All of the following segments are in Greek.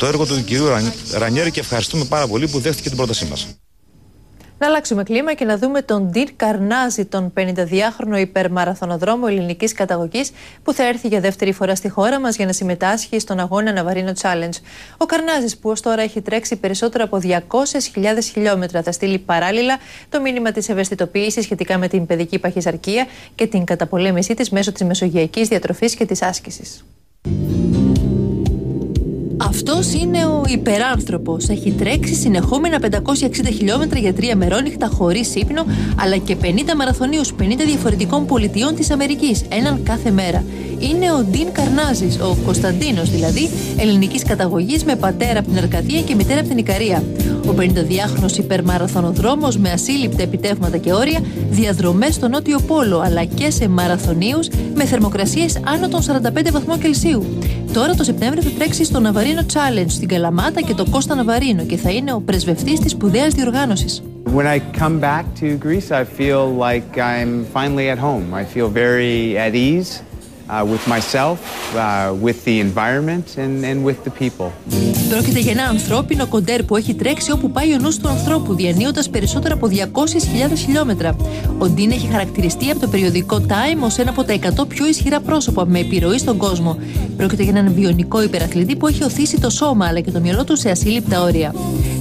το έργο του κυρίου Ρανιέρη και ευχαριστούμε πάρα πολύ που δέχτηκε την πρότασή μας. Να αλλάξουμε κλίμα και να δούμε τον Ντίρ Καρνάζη, τον 52χρονο υπερμαραθωνοδρόμο ελληνικής καταγωγής, που θα έρθει για δεύτερη φορά στη χώρα μας για να συμμετάσχει στον αγώνα Ναβαρίνο Challenge. Ο Καρνάζης, που ως τώρα έχει τρέξει περισσότερο από 200.000 χιλιόμετρα, θα στείλει παράλληλα το μήνυμα της ευαισθητοποίησης σχετικά με την παιδική παχυσαρκία και την καταπολέμησή της μέσω της μεσογειακής διατροφής και της άσκησης. Αυτός είναι ο υπεράνθρωπος. Έχει τρέξει συνεχόμενα 560 χιλιόμετρα για τρία μερόνυχτα χωρίς ύπνο, αλλά και 50 μαραθωνίους 50 διαφορετικών πολιτιών της Αμερικής, έναν κάθε μέρα. Είναι ο Ντίν Καρνάζης, ο Κωνσταντίνος δηλαδή, ελληνικής καταγωγής με πατέρα από την Αρκαδία και μητέρα από την Ικαρία. Ο 52χρονο υπερμαραθωνοδρόμος με ασύλληπτα επιτεύγματα και όρια, διαδρομές στο Νότιο Πόλο αλλά και σε μαραθωνίους με θερμοκρασίες άνω των 45 βαθμών Κελσίου. Τώρα το Σεπτέμβριο θα τρέξει στο Ναβαρίνο Challenge στην Καλαμάτα και το Κώστα Ναβαρίνο και θα είναι ο πρεσβευτής της σπουδαίας διοργάνωσης. When I come back to Greece, I feel like I'm finally at home. I feel very at ease. Uh, with myself, uh, with the environment and, and with the people. Πρόκειται για ένα ανθρώπινο κοντέρ που έχει τρέξει όπου πάει ο νους του ανθρώπου, διανύοντας περισσότερα από 200.000 χιλιόμετρα. Ο Ντίν έχει χαρακτηριστεί από το περιοδικό Time ως ένα από τα 100 πιο ισχυρά πρόσωπα με επιρροή στον κόσμο. Πρόκειται για έναν βιονικό υπεραθλητή που έχει οθήσει το σώμα αλλά και το μυαλό του σε ασύλληπτα όρια.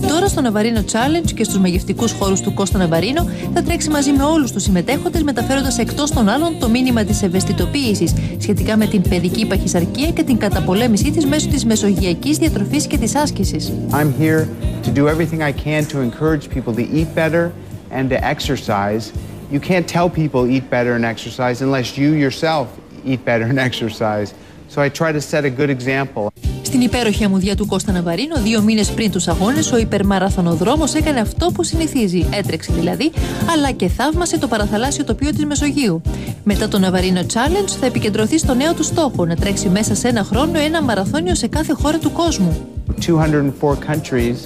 Τώρα στο Ναβαρίνο Challenge και στους μαγευτικού χώρους του Κώστα Ναβαρίνο θα τρέξει μαζί με όλους τους συμμετέχοντες, μεταφέροντας εκτός των άλλων το μήνυμα της ευαισθητοποίησης σχετικά με την παιδική παχυσαρκία και την καταπολέμησή της μέσω της μεσογειακής διατροφής και της άσκησης. I'm here to do everything I can to encourage people to eat better and to exercise. You can't tell people eat better and exercise unless you yourself eat better and exercise. So I try to set a good example. Στην υπέροχη αμμουδιά του Κώστα Ναβαρίνο, δύο μήνες πριν τους αγώνες, ο υπερμαραθωνοδρόμος έκανε αυτό που συνηθίζει. Έτρεξε δηλαδή, αλλά και θαύμασε το παραθαλάσσιο τοπίο της Μεσογείου. Μετά το Ναβαρίνο Challenge θα επικεντρωθεί στο νέο του στόχο, να τρέξει μέσα σε ένα χρόνο ένα μαραθώνιο σε κάθε χώρα του κόσμου. 204 countries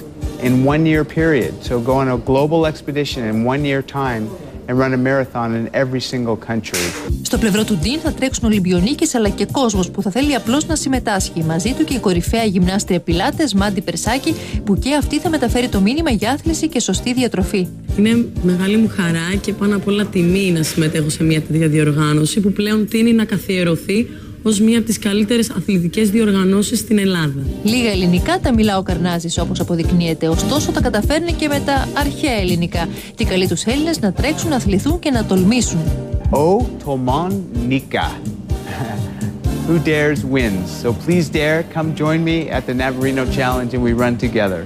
in one year period. So go on a global expedition in one year time and run a marathon in every single country. Στο πλευρό του Ντίν θα τρέξουν Ολυμπιονίκες αλλά και κόσμος που θα θέλει απλώς να συμμετάσχει. Μαζί του και η κορυφαία γυμνάστρια πιλάτες Μάντι Περσάκη που και αυτή θα μεταφέρει το μήνυμα για άθληση και σωστή διατροφή. Είναι μεγάλη μου χαρά και πάνω απ' όλα τιμή να συμμετέχω σε μια τέτοια διοργάνωση που πλέον τίνει να καθιερωθεί ως μία από τις καλύτερες αθλητικές διοργανώσεις στην Ελλάδα. Λίγα ελληνικά τα μιλά ο Καρνάζη όπως αποδεικνύεται, ωστόσο τα καταφέρνει και με τα αρχαία ελληνικά. Τι καλεί τους Έλληνες να τρέξουν, να αθληθούν και να τολμήσουν. O Tomon Nika. Who dares wins. So please dare come join me at the Navarino Challenge and we run together.